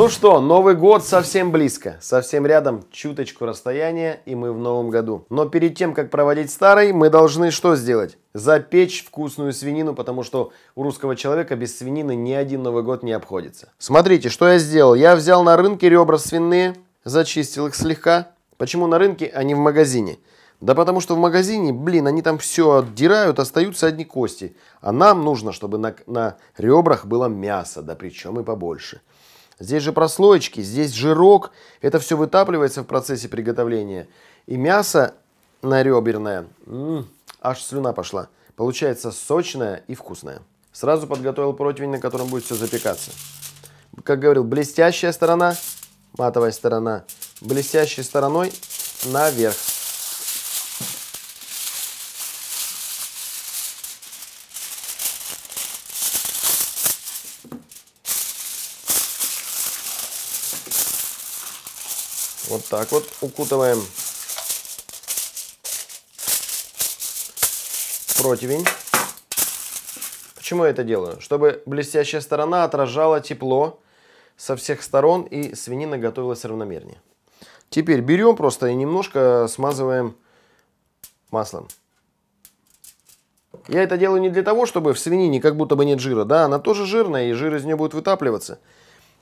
Ну что, Новый год совсем близко, совсем рядом, чуточку расстояния, и мы в новом году. Но перед тем, как проводить старый, мы должны что сделать? Запечь вкусную свинину, потому что у русского человека без свинины ни один Новый год не обходится. Смотрите, что я сделал. Я взял на рынке ребра свиные, зачистил их слегка. Почему на рынке, а не в магазине? Да потому что в магазине, блин, они там все отдирают, остаются одни кости. А нам нужно, чтобы на, на ребрах было мясо, да причем и побольше. Здесь же прослоечки, здесь жирок. Это все вытапливается в процессе приготовления. И мясо на реберное, м-м, аж слюна пошла. Получается сочное и вкусное. Сразу подготовил противень, на котором будет все запекаться. Как говорил, блестящая сторона, матовая сторона, блестящей стороной наверх. Вот так вот укутываем противень. Почему я это делаю? Чтобы блестящая сторона отражала тепло со всех сторон и свинина готовилась равномернее. Теперь берем просто и немножко смазываем маслом. Я это делаю не для того, чтобы в свинине как будто бы нет жира. Да, она тоже жирная, и жир из нее будет вытапливаться.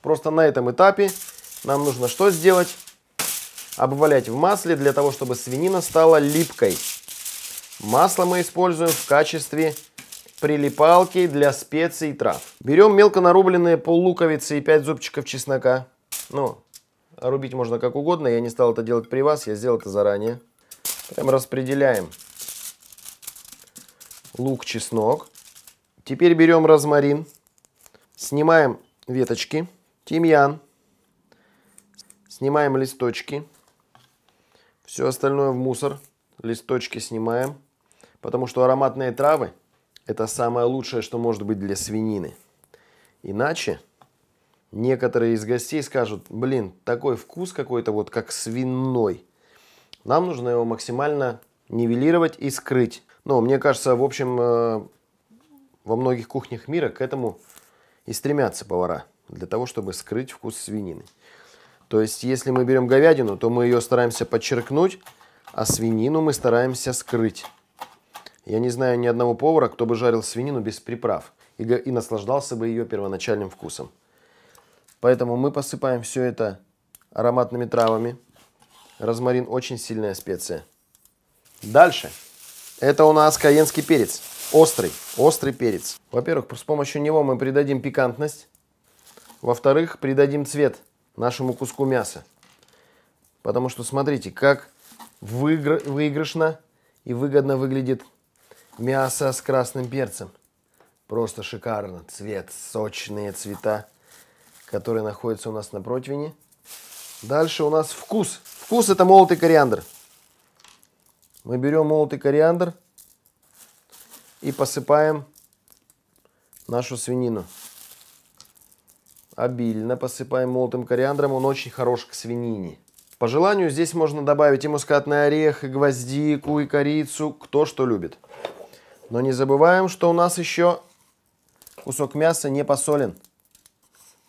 Просто на этом этапе нам нужно что сделать? Обвалять в масле для того, чтобы свинина стала липкой. Масло мы используем в качестве прилипалки для специй и трав. Берем мелко нарубленные поллуковицы и 5 зубчиков чеснока. Ну, рубить можно как угодно, я не стал это делать при вас, я сделал это заранее. Прям распределяем лук, чеснок. Теперь берем розмарин, снимаем веточки, тимьян, снимаем листочки. Все остальное в мусор. Листочки снимаем. Потому что ароматные травы – это самое лучшее, что может быть для свинины. Иначе некоторые из гостей скажут, блин, такой вкус какой-то вот как свиной. Нам нужно его максимально нивелировать и скрыть. Но мне кажется, в общем, э, во многих кухнях мира к этому и стремятся повара. Для того, чтобы скрыть вкус свинины. То есть, если мы берем говядину, то мы ее стараемся подчеркнуть, а свинину мы стараемся скрыть. Я не знаю ни одного повара, кто бы жарил свинину без приправ и, и наслаждался бы ее первоначальным вкусом. Поэтому мы посыпаем все это ароматными травами. Розмарин очень сильная специя. Дальше. Это у нас каенский перец. Острый, острый перец. Во-первых, с помощью него мы придадим пикантность. Во-вторых, придадим цвет нашему куску мяса. Потому что смотрите, как выигр... выигрышно и выгодно выглядит мясо с красным перцем. Просто шикарно. Цвет, сочные цвета, которые находятся у нас на противне. Дальше у нас вкус. Вкус это молотый кориандр. Мы берем молотый кориандр и посыпаем нашу свинину обильно посыпаем молотым кориандром, он очень хорош к свинине. По желанию здесь можно добавить и мускатный орех, и гвоздику, и корицу, кто что любит. Но не забываем, что у нас еще кусок мяса не посолен.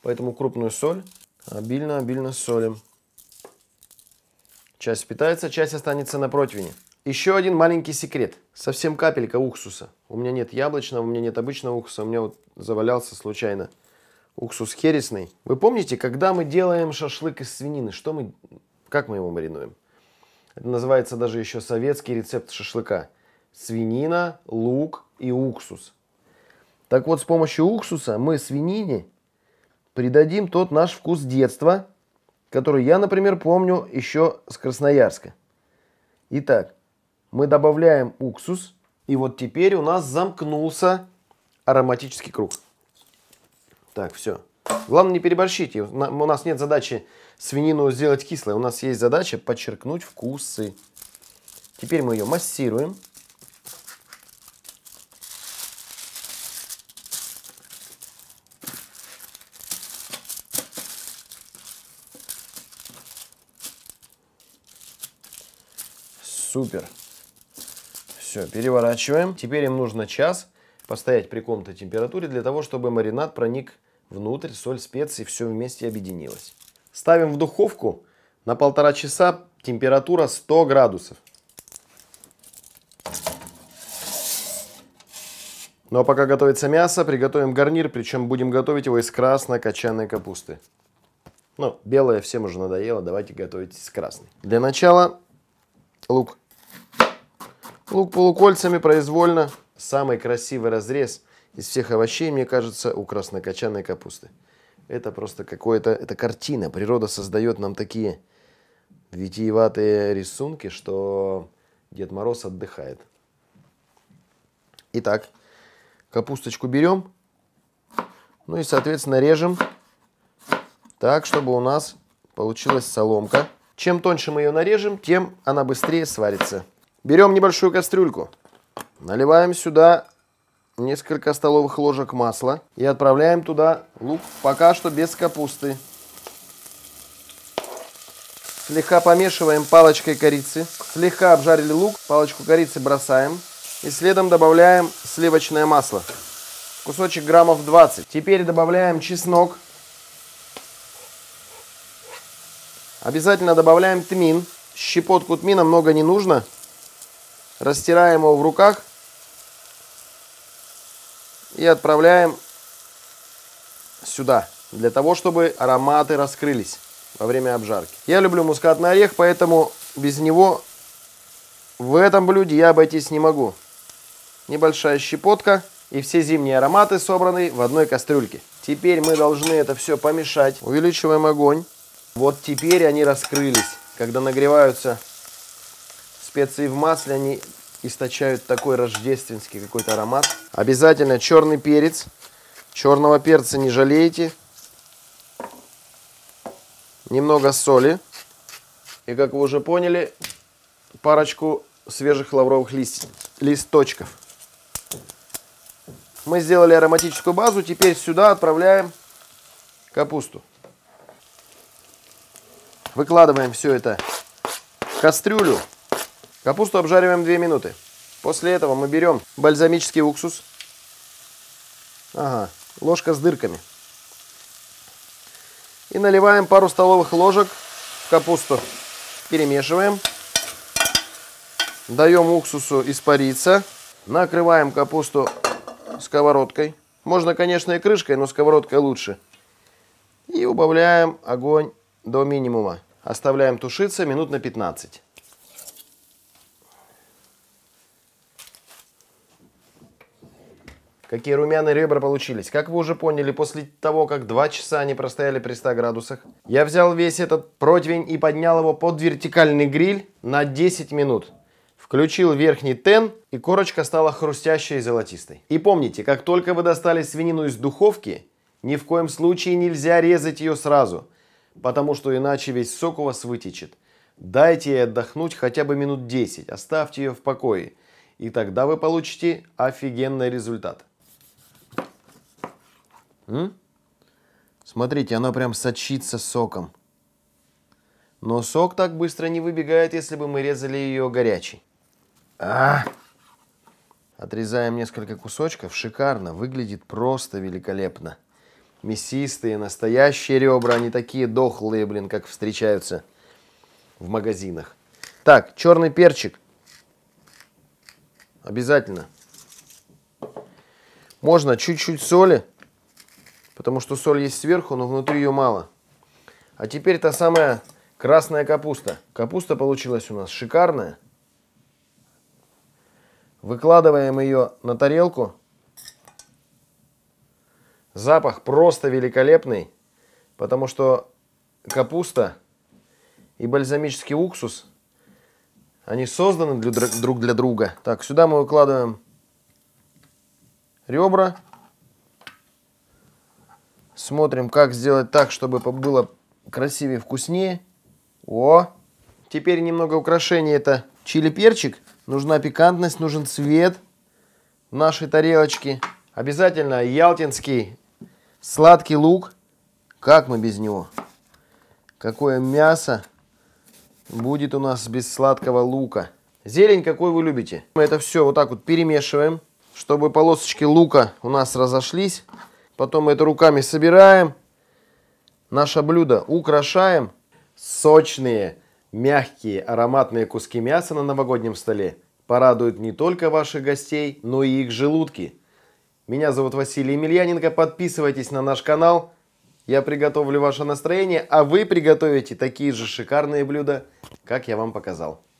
Поэтому крупную соль обильно-обильно солим. Часть питается, часть останется на противне. Еще один маленький секрет. Совсем капелька уксуса. У меня нет яблочного, у меня нет обычного уксуса. У меня вот завалялся случайно уксус хересный. Вы помните, когда мы делаем шашлык из свинины, что мы, как мы его маринуем? Это называется даже еще советский рецепт шашлыка. Свинина, лук и уксус. Так вот, с помощью уксуса мы свинине придадим тот наш вкус детства, который я, например, помню еще с Красноярска. Итак, мы добавляем уксус, и вот теперь у нас замкнулся ароматический круг. Так, все. Главное не переборщите. У нас нет задачи свинину сделать кислой. У нас есть задача подчеркнуть вкусы. Теперь мы ее массируем. Супер. Все, переворачиваем. Теперь им нужно час постоять при комнатной температуре для того, чтобы маринад проник внутрь соль, специи, все вместе объединилось. Ставим в духовку на полтора часа, температура 100 градусов. Ну а пока готовится мясо, приготовим гарнир, причем будем готовить его из красной кочанной капусты. Ну, белая всем уже надоело, давайте готовить из красной. Для начала лук. Лук полукольцами произвольно. Самый красивый разрез из всех овощей, мне кажется, у краснокочанной капусты. Это просто какое-то, это картина. Природа создает нам такие витиеватые рисунки, что Дед Мороз отдыхает. Итак, Капусточку берем, ну и, соответственно, режем так, чтобы у нас получилась соломка. Чем тоньше мы ее нарежем, тем она быстрее сварится. Берем небольшую кастрюльку, наливаем сюда несколько столовых ложек масла и отправляем туда лук, пока что без капусты. Слегка помешиваем палочкой корицы. Слегка обжарили лук, палочку корицы бросаем. И следом добавляем сливочное масло. Кусочек граммов 20. Теперь добавляем чеснок. Обязательно добавляем тмин. Щепотку тмина много не нужно. Растираем его в руках. И отправляем сюда. Для того, чтобы ароматы раскрылись во время обжарки. Я люблю мускатный орех, поэтому без него в этом блюде я обойтись не могу небольшая щепотка и все зимние ароматы собраны в одной кастрюльке. Теперь мы должны это все помешать. Увеличиваем огонь. Вот теперь они раскрылись. Когда нагреваются специи в масле, они источают такой рождественский какой-то аромат. Обязательно черный перец. Черного перца не жалейте. Немного соли. И, как вы уже поняли, парочку свежих лавровых лист... листочков. Мы сделали ароматическую базу, теперь сюда отправляем капусту. Выкладываем все это в кастрюлю. Капусту обжариваем 2 минуты. После этого мы берем бальзамический уксус. Ага, ложка с дырками. И наливаем пару столовых ложек в капусту. Перемешиваем. Даем уксусу испариться. Накрываем капусту сковородкой. Можно, конечно, и крышкой, но сковородкой лучше. И убавляем огонь до минимума. Оставляем тушиться минут на 15. Какие румяные ребра получились. Как вы уже поняли, после того, как 2 часа они простояли при 100 градусах, я взял весь этот противень и поднял его под вертикальный гриль на 10 минут. Включил верхний тен, и корочка стала хрустящей и золотистой. И помните, как только вы достали свинину из духовки, ни в коем случае нельзя резать ее сразу, потому что иначе весь сок у вас вытечет. Дайте ей отдохнуть хотя бы минут 10, оставьте ее в покое, и тогда вы получите офигенный результат. М? Смотрите, она прям сочится соком. Но сок так быстро не выбегает, если бы мы резали ее горячей. А! Отрезаем несколько кусочков. Шикарно. Выглядит просто великолепно. Мясистые, настоящие ребра. Не такие дохлые, блин, как встречаются в магазинах. Так, черный перчик. Обязательно. Можно чуть-чуть соли, потому что соль есть сверху, но внутри ее мало. А теперь та самая красная капуста. Капуста получилась у нас шикарная. Выкладываем ее на тарелку. Запах просто великолепный, потому что капуста и бальзамический уксус, они созданы для, друг для друга. Так, сюда мы выкладываем ребра. Смотрим, как сделать так, чтобы было красивее, вкуснее. О! Теперь немного украшения. Это чили-перчик Нужна пикантность, нужен цвет нашей тарелочки. Обязательно ялтинский сладкий лук. Как мы без него? Какое мясо будет у нас без сладкого лука? Зелень какой вы любите? Мы это все вот так вот перемешиваем, чтобы полосочки лука у нас разошлись. Потом это руками собираем. Наше блюдо украшаем. Сочные, мягкие, ароматные куски мяса на новогоднем столе порадуют не только ваших гостей, но и их желудки. Меня зовут Василий Емельяненко. Подписывайтесь на наш канал. Я приготовлю ваше настроение, а вы приготовите такие же шикарные блюда, как я вам показал.